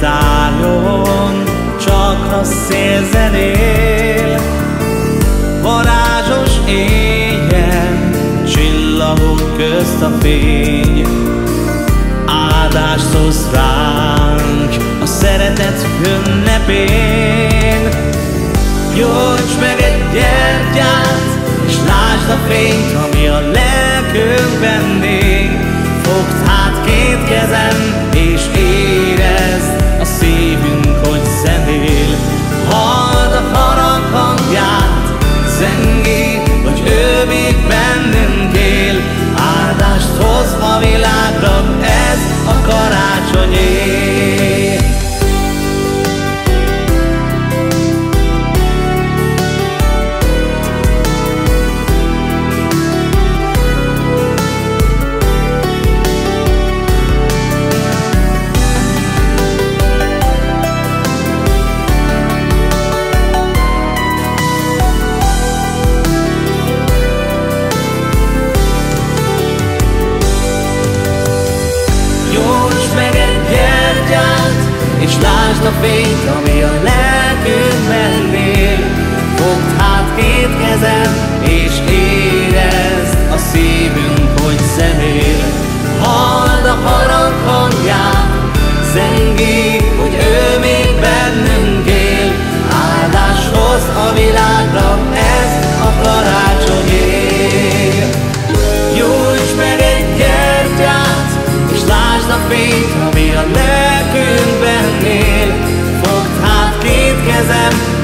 tárjon csak a szélzenél. Varázsos éjjel, csillagok közt a fény, áldást hoz ránk a szeretet ünnepén. Gyújts meg egy gyertyát, és lásd a fényt, ami a le just a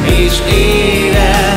és érez.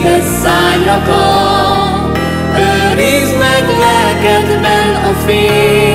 édes szárnyakon, őrizd meg lelkedben a fény.